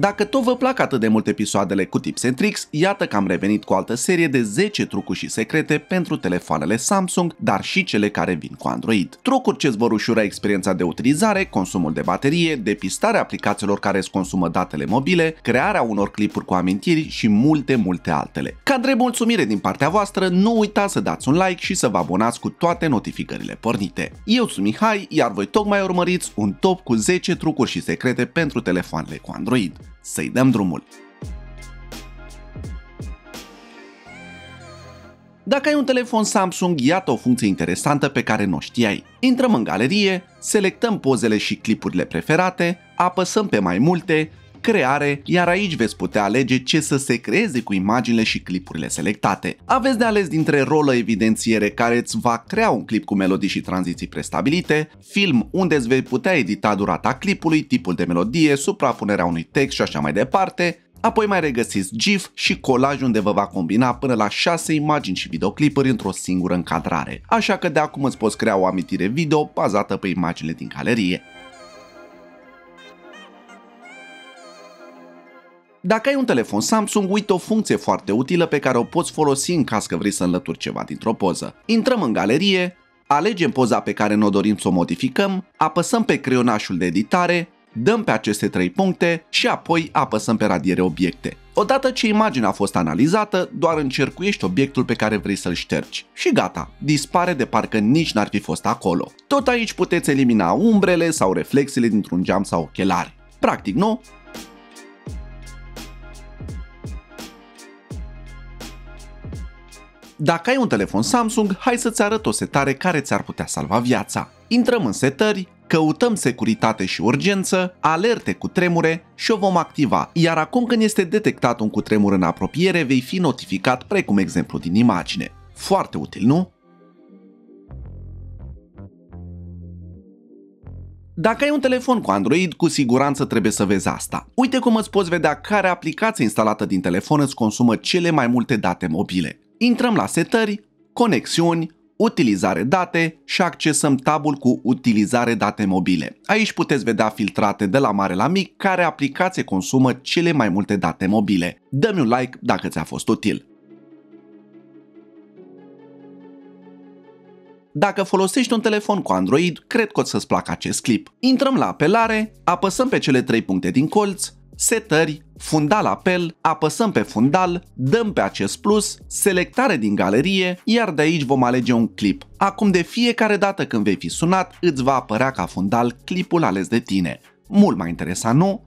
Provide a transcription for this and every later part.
Dacă tot vă plac atât de mult episoadele cu tips and tricks, iată că am revenit cu o altă serie de 10 trucuri și secrete pentru telefoanele Samsung, dar și cele care vin cu Android. Trucuri ce îți vor ușura experiența de utilizare, consumul de baterie, depistarea aplicațiilor care îți consumă datele mobile, crearea unor clipuri cu amintiri și multe, multe altele. Ca drept mulțumire din partea voastră, nu uitați să dați un like și să vă abonați cu toate notificările pornite. Eu sunt Mihai, iar voi tocmai urmăriți un top cu 10 trucuri și secrete pentru telefoanele cu Android să-i dăm drumul. Dacă ai un telefon Samsung, iată o funcție interesantă pe care nu știai. Intrăm în galerie, selectăm pozele și clipurile preferate, apăsăm pe mai multe creare, iar aici veți putea alege ce să se creeze cu imaginile și clipurile selectate. Aveți de ales dintre rolă evidențiere care îți va crea un clip cu melodii și tranziții prestabilite, film unde îți vei putea edita durata clipului, tipul de melodie, suprapunerea unui text și așa mai departe, Apoi mai regăsiți GIF și colaj unde vă va combina până la 6 imagini și videoclipuri într-o singură încadrare. Așa că de acum îți poți crea o amintire video bazată pe imaginile din galerie. Dacă ai un telefon Samsung, uite o funcție foarte utilă pe care o poți folosi în caz că vrei să înlături ceva dintr-o poză. Intrăm în galerie, alegem poza pe care ne dorim să o modificăm, apăsăm pe creionașul de editare, dăm pe aceste trei puncte și apoi apăsăm pe radiere obiecte. Odată ce imaginea a fost analizată, doar încercuiești obiectul pe care vrei să-l ștergi. Și gata, dispare de parcă nici n-ar fi fost acolo. Tot aici puteți elimina umbrele sau reflexele dintr-un geam sau ochelari. Practic, nu? Dacă ai un telefon Samsung, hai să-ți arăt o setare care ți-ar putea salva viața. Intrăm în setări, căutăm securitate și urgență, alerte cu tremure și o vom activa, iar acum când este detectat un cutremur în apropiere, vei fi notificat precum exemplu din imagine. Foarte util, nu? Dacă ai un telefon cu Android, cu siguranță trebuie să vezi asta. Uite cum îți poți vedea care aplicație instalată din telefon îți consumă cele mai multe date mobile. Intrăm la setări, conexiuni, utilizare date și accesăm tabul cu utilizare date mobile. Aici puteți vedea filtrate de la mare la mic care aplicație consumă cele mai multe date mobile. Dă-mi un like dacă ți-a fost util. Dacă folosești un telefon cu Android, cred că o să-ți placă acest clip. Intrăm la apelare, apăsăm pe cele trei puncte din colț, setări, fundal apel, apăsăm pe fundal, dăm pe acest plus, selectare din galerie, iar de aici vom alege un clip. Acum de fiecare dată când vei fi sunat, îți va apărea ca fundal clipul ales de tine. Mult mai interesant, nu?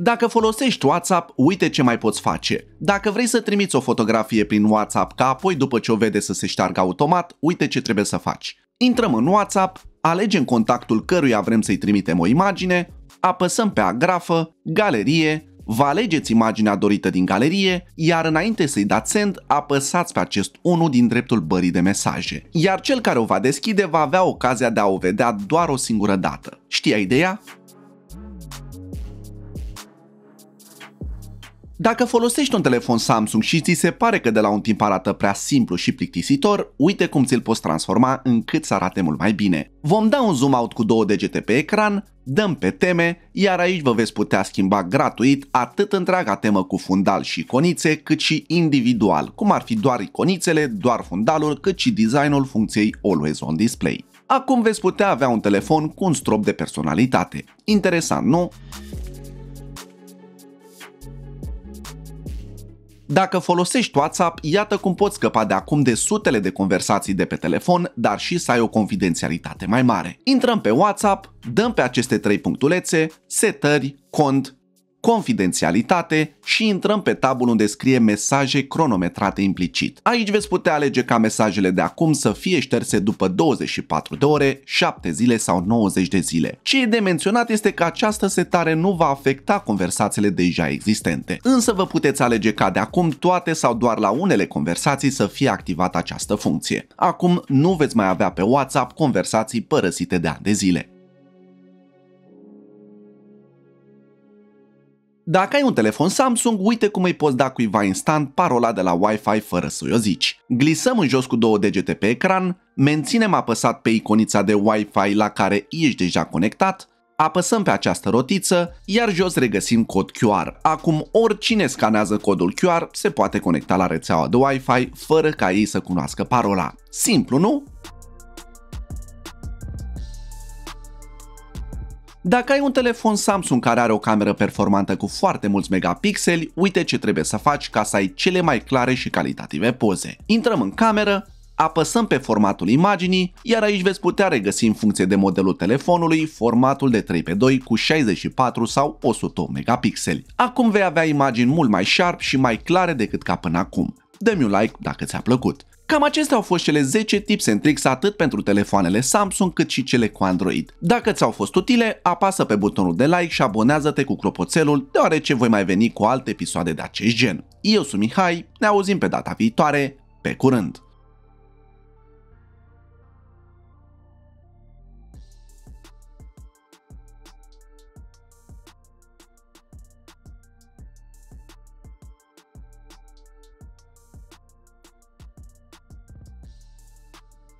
Dacă folosești WhatsApp, uite ce mai poți face. Dacă vrei să trimiți o fotografie prin WhatsApp ca apoi după ce o vede să se șteargă automat, uite ce trebuie să faci. Intrăm în WhatsApp, alegem contactul căruia vrem să-i trimitem o imagine, apăsăm pe agrafă, galerie, vă alegeți imaginea dorită din galerie, iar înainte să-i dați send, apăsați pe acest 1 din dreptul bării de mesaje. Iar cel care o va deschide va avea ocazia de a o vedea doar o singură dată. Știa ideea? Dacă folosești un telefon Samsung și ți se pare că de la un timp arată prea simplu și plictisitor, uite cum ți-l poți transforma încât să arate mult mai bine. Vom da un zoom out cu două degete pe ecran, dăm pe teme, iar aici vă veți putea schimba gratuit atât întreaga temă cu fundal și iconițe, cât și individual, cum ar fi doar iconițele, doar fundalul, cât și designul funcției Always On Display. Acum veți putea avea un telefon cu un strop de personalitate. Interesant, nu? Dacă folosești WhatsApp, iată cum poți scăpa de acum de sutele de conversații de pe telefon, dar și să ai o confidențialitate mai mare. Intrăm pe WhatsApp, dăm pe aceste trei punctulețe, setări, cont confidențialitate și intrăm pe tabul unde scrie mesaje cronometrate implicit. Aici veți putea alege ca mesajele de acum să fie șterse după 24 de ore, 7 zile sau 90 de zile. Ce e de menționat este că această setare nu va afecta conversațiile deja existente, însă vă puteți alege ca de acum toate sau doar la unele conversații să fie activată această funcție. Acum nu veți mai avea pe WhatsApp conversații părăsite de ani de zile. Dacă ai un telefon Samsung, uite cum îi poți da cuiva instant parola de la Wi-Fi fără să o zici. Glisăm în jos cu două degete pe ecran, menținem apăsat pe iconița de Wi-Fi la care ești deja conectat, apăsăm pe această rotiță, iar jos regăsim cod QR. Acum oricine scanează codul QR se poate conecta la rețeaua de Wi-Fi fără ca ei să cunoască parola. Simplu, nu? Dacă ai un telefon Samsung care are o cameră performantă cu foarte mulți megapixeli, uite ce trebuie să faci ca să ai cele mai clare și calitative poze. Intrăm în cameră, apăsăm pe formatul imaginii, iar aici veți putea regăsi în funcție de modelul telefonului formatul de 3x2 cu 64 sau 108 megapixeli. Acum vei avea imagini mult mai sharp și mai clare decât ca până acum. Dă-mi un like dacă ți-a plăcut. Cam acestea au fost cele 10 tips and tricks atât pentru telefoanele Samsung cât și cele cu Android. Dacă ți-au fost utile, apasă pe butonul de like și abonează-te cu clopoțelul, deoarece voi mai veni cu alte episoade de acest gen. Eu sunt Mihai, ne auzim pe data viitoare, pe curând!